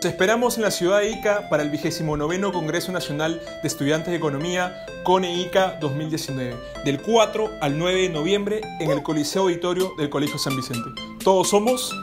Te esperamos en la ciudad de Ica para el 29 Congreso Nacional de Estudiantes de Economía CONE Ica 2019, del 4 al 9 de noviembre en el Coliseo Auditorio del Colegio San Vicente. Todos somos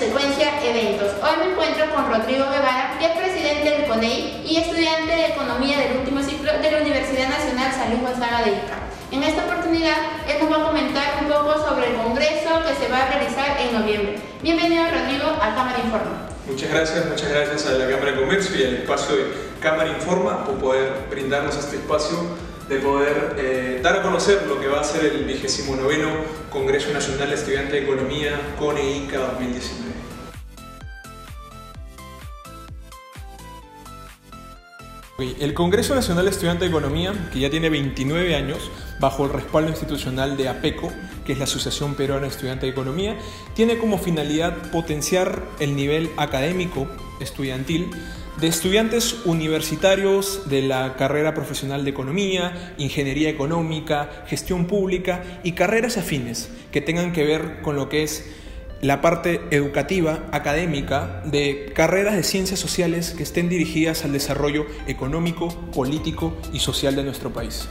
secuencia Eventos. Hoy me encuentro con Rodrigo Guevara, que es presidente del CONEI y estudiante de Economía del último ciclo de la Universidad Nacional San Luis Gonzaga de Ica. En esta oportunidad, él nos va a comentar un poco sobre el congreso que se va a realizar en noviembre. Bienvenido, Rodrigo, a Cámara Informa. Muchas gracias, muchas gracias a la Cámara de Comercio y al espacio de Cámara Informa por poder brindarnos este espacio de poder eh, dar a conocer lo que va a ser el 29 Congreso Nacional de Estudiantes de Economía CONE ICA 2019. El Congreso Nacional de Estudiantes de Economía, que ya tiene 29 años, bajo el respaldo institucional de APECO, que es la Asociación Peruana de Estudiantes de Economía, tiene como finalidad potenciar el nivel académico estudiantil de estudiantes universitarios de la carrera profesional de economía, ingeniería económica, gestión pública y carreras afines que tengan que ver con lo que es la parte educativa, académica, de carreras de ciencias sociales que estén dirigidas al desarrollo económico, político y social de nuestro país.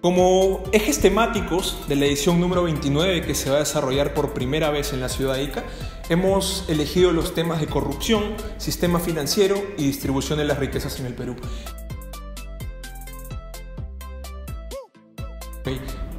Como ejes temáticos de la edición número 29 que se va a desarrollar por primera vez en la ciudad de Ica, hemos elegido los temas de corrupción, sistema financiero y distribución de las riquezas en el Perú.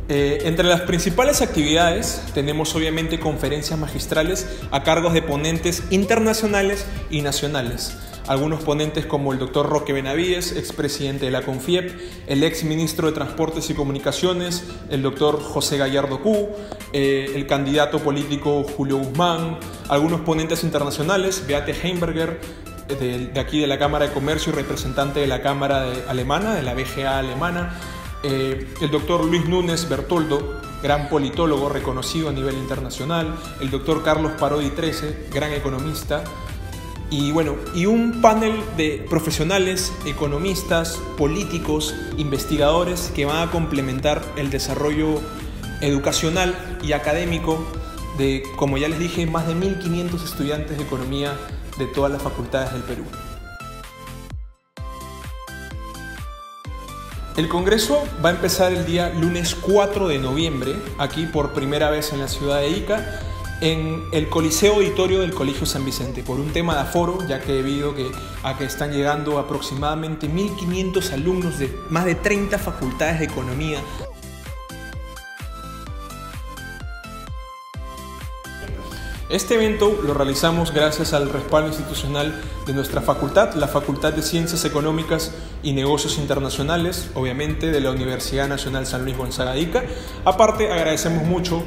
Eh, entre las principales actividades tenemos obviamente conferencias magistrales a cargos de ponentes internacionales y nacionales. Algunos ponentes como el doctor Roque Benavides, expresidente de la CONFIEP, el ex ministro de Transportes y Comunicaciones, el doctor José Gallardo Q, eh, el candidato político Julio Guzmán, algunos ponentes internacionales, Beate Heimberger, de, de aquí de la Cámara de Comercio y representante de la Cámara Alemana, de la BGA alemana, eh, el doctor Luis Núñez Bertoldo, gran politólogo reconocido a nivel internacional, el doctor Carlos Parodi 13, gran economista, y bueno, y un panel de profesionales, economistas, políticos, investigadores que van a complementar el desarrollo educacional y académico de, como ya les dije, más de 1.500 estudiantes de economía de todas las facultades del Perú. El Congreso va a empezar el día lunes 4 de noviembre, aquí por primera vez en la ciudad de Ica, en el Coliseo Auditorio del Colegio San Vicente, por un tema de aforo, ya que debido a que están llegando aproximadamente 1.500 alumnos de más de 30 facultades de economía Este evento lo realizamos gracias al respaldo institucional de nuestra facultad, la Facultad de Ciencias Económicas y Negocios Internacionales, obviamente de la Universidad Nacional San Luis Gonzaga Ica. Aparte, agradecemos mucho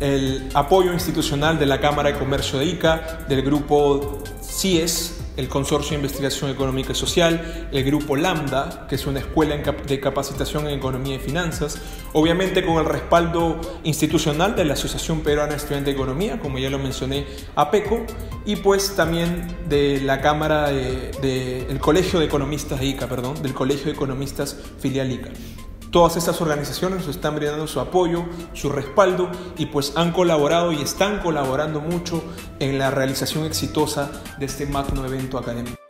el apoyo institucional de la Cámara de Comercio de Ica, del grupo CIES, el Consorcio de Investigación Económica y Social, el Grupo Lambda, que es una escuela de capacitación en economía y finanzas, obviamente con el respaldo institucional de la Asociación Peruana de Estudiantes de Economía, como ya lo mencioné, APECO, y pues también de la Cámara del de, Colegio de Economistas de ICA, perdón, del Colegio de Economistas Filial ICA. Todas estas organizaciones nos están brindando su apoyo, su respaldo y pues han colaborado y están colaborando mucho en la realización exitosa de este magno evento académico.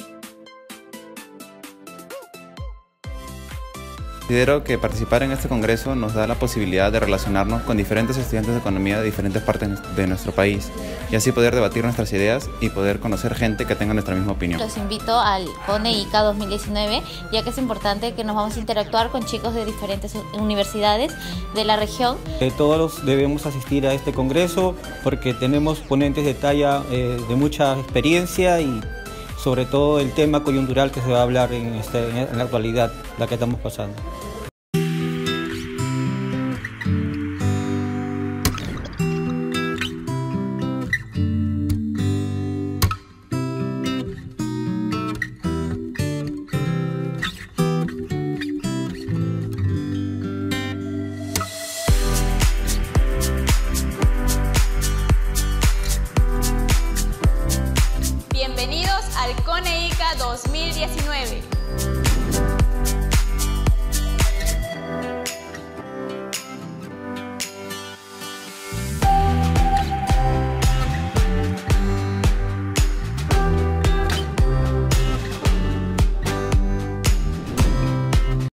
Considero que participar en este congreso nos da la posibilidad de relacionarnos con diferentes estudiantes de economía de diferentes partes de nuestro país y así poder debatir nuestras ideas y poder conocer gente que tenga nuestra misma opinión. Los invito al CONEICA 2019 ya que es importante que nos vamos a interactuar con chicos de diferentes universidades de la región. Eh, todos debemos asistir a este congreso porque tenemos ponentes de talla eh, de mucha experiencia y sobre todo el tema coyuntural que se va a hablar en, este, en la actualidad, la que estamos pasando. Al CONEICA 2019.